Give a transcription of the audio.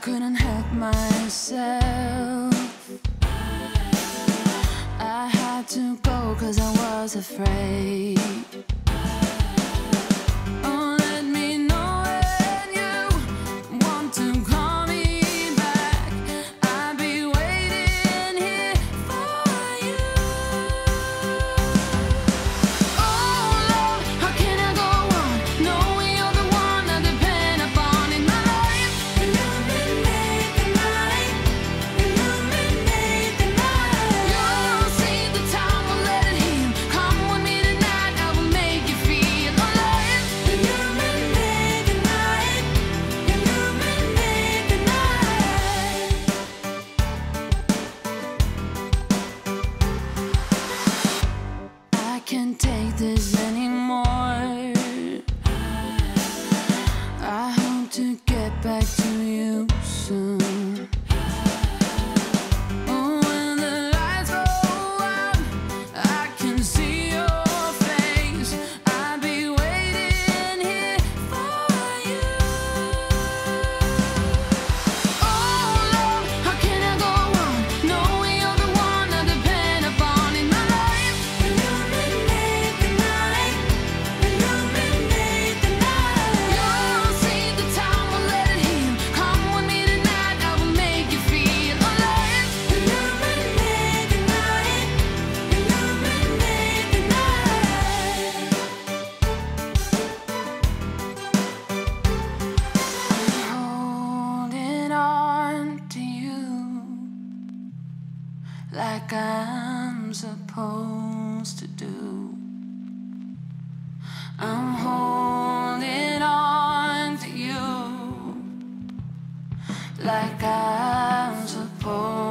couldn't help myself. I had to go cause I was afraid. like I'm supposed to do. I'm holding on to you like I'm supposed